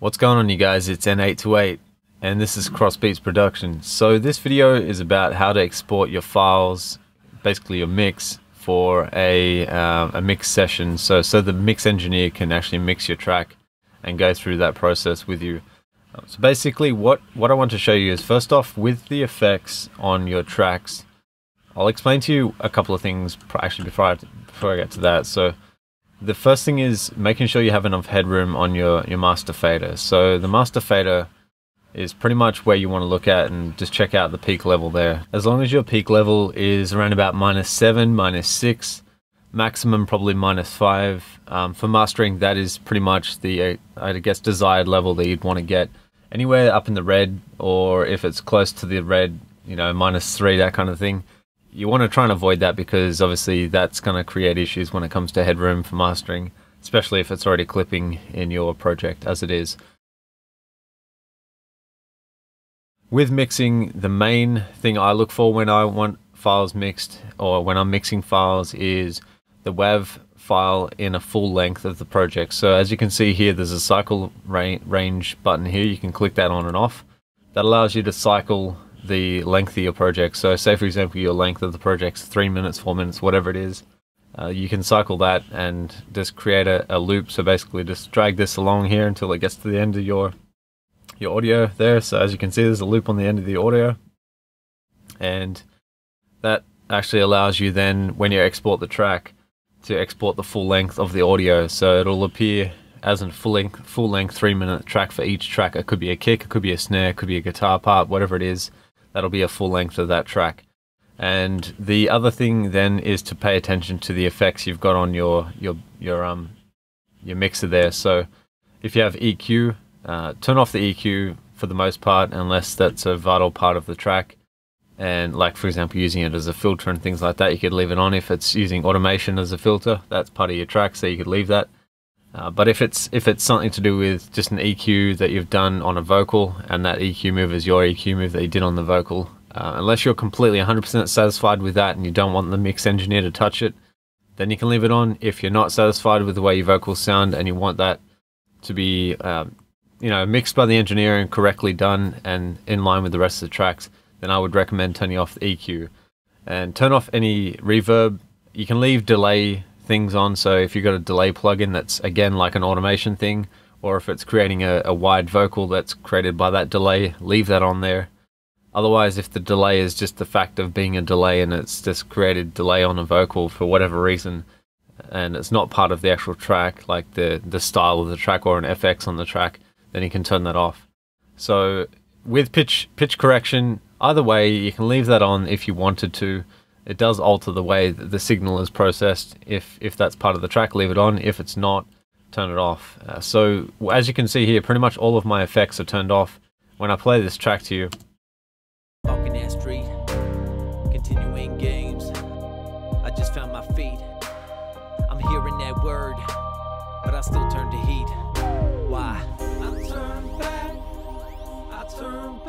What's going on you guys, it's N828 and this is Crossbeats Production. So this video is about how to export your files, basically your mix, for a, uh, a mix session so, so the mix engineer can actually mix your track and go through that process with you. So basically what, what I want to show you is first off with the effects on your tracks, I'll explain to you a couple of things actually before I, before I get to that. So the first thing is making sure you have enough headroom on your, your master fader. So the master fader is pretty much where you want to look at and just check out the peak level there. As long as your peak level is around about minus 7, minus 6, maximum probably minus 5. Um, for mastering, that is pretty much the, uh, I guess, desired level that you'd want to get. Anywhere up in the red, or if it's close to the red, you know, minus 3, that kind of thing you want to try and avoid that because obviously that's going to create issues when it comes to headroom for mastering, especially if it's already clipping in your project as it is. With mixing, the main thing I look for when I want files mixed or when I'm mixing files is the WAV file in a full length of the project. So as you can see here, there's a cycle range button here. You can click that on and off. That allows you to cycle the length of your project. So say for example your length of the project's three minutes, four minutes, whatever it is. Uh, you can cycle that and just create a, a, loop. So basically just drag this along here until it gets to the end of your your audio there. So as you can see there's a loop on the end of the audio. And that actually allows you then when you export the track to export the full length of the audio. So it'll appear as a full length, full length three minute track for each track. It could be a kick, it could be a snare, it could be a guitar part, whatever it is that'll be a full length of that track. And the other thing then is to pay attention to the effects you've got on your your your um your mixer there. So if you have EQ, uh, turn off the EQ for the most part, unless that's a vital part of the track. And like for example, using it as a filter and things like that, you could leave it on. If it's using automation as a filter, that's part of your track, so you could leave that. Uh, but if it's if it's something to do with just an EQ that you've done on a vocal and that EQ move is your EQ move that you did on the vocal, uh, unless you're completely 100% satisfied with that and you don't want the mix engineer to touch it, then you can leave it on. If you're not satisfied with the way your vocals sound and you want that to be, uh, you know, mixed by the engineer and correctly done and in line with the rest of the tracks, then I would recommend turning off the EQ and turn off any reverb. You can leave delay things on. So if you've got a delay plugin that's again like an automation thing, or if it's creating a, a wide vocal that's created by that delay, leave that on there. Otherwise, if the delay is just the fact of being a delay and it's just created delay on a vocal for whatever reason, and it's not part of the actual track, like the, the style of the track or an FX on the track, then you can turn that off. So with pitch pitch correction, either way, you can leave that on if you wanted to it does alter the way that the signal is processed. If if that's part of the track, leave it on. If it's not, turn it off. Uh, so as you can see here, pretty much all of my effects are turned off. When I play this track to you. Continuing games. I just found my feet. I'm hearing that word, but I still turn to heat. Why? I turn back. I turn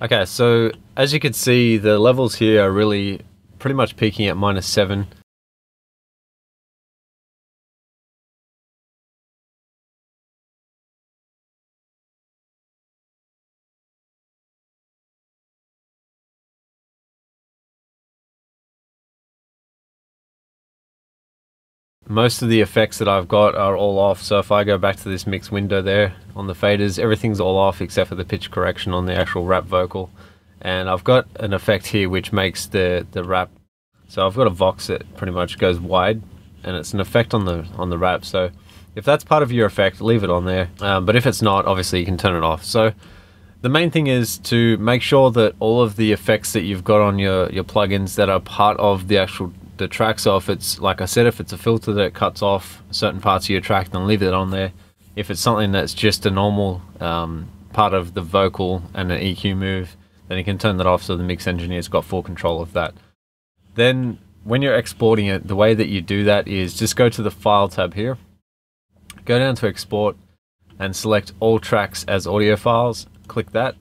Okay, so as you can see, the levels here are really pretty much peaking at minus 7. Most of the effects that I've got are all off. So if I go back to this mix window there on the faders, everything's all off except for the pitch correction on the actual rap vocal. And I've got an effect here which makes the, the rap, so I've got a Vox that pretty much goes wide and it's an effect on the on the rap. So if that's part of your effect, leave it on there. Um, but if it's not, obviously you can turn it off. So the main thing is to make sure that all of the effects that you've got on your, your plugins that are part of the actual the track. So if it's, like I said, if it's a filter that cuts off certain parts of your track, then leave it on there. If it's something that's just a normal um, part of the vocal and an EQ move, then you can turn that off so the mix engineer's got full control of that. Then when you're exporting it, the way that you do that is just go to the File tab here, go down to Export, and select all tracks as audio files. Click that,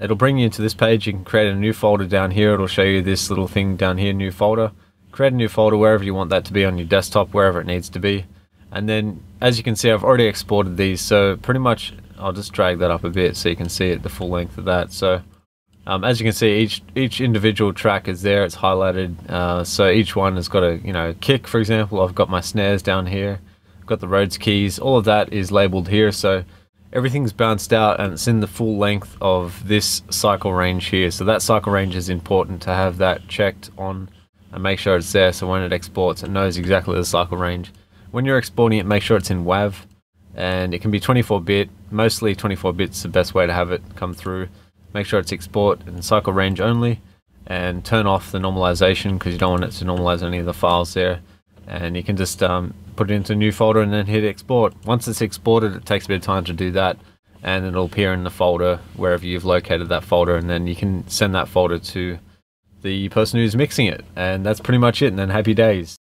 It'll bring you into this page. You can create a new folder down here. It'll show you this little thing down here, new folder. Create a new folder wherever you want that to be on your desktop, wherever it needs to be. And then as you can see, I've already exported these. So pretty much I'll just drag that up a bit so you can see it, the full length of that. So um, as you can see, each each individual track is there. It's highlighted. Uh, so each one has got a you know kick, for example. I've got my snares down here. I've got the Rhodes keys. All of that is labeled here. So everything's bounced out and it's in the full length of this cycle range here. So that cycle range is important to have that checked on and make sure it's there. So when it exports, it knows exactly the cycle range. When you're exporting it, make sure it's in WAV and it can be 24 bit. Mostly 24 bits the best way to have it come through make sure it's export and cycle range only and turn off the normalization because you don't want it to normalize any of the files there and you can just um, put it into a new folder and then hit export. Once it's exported it takes a bit of time to do that and it'll appear in the folder wherever you've located that folder and then you can send that folder to the person who's mixing it and that's pretty much it and then happy days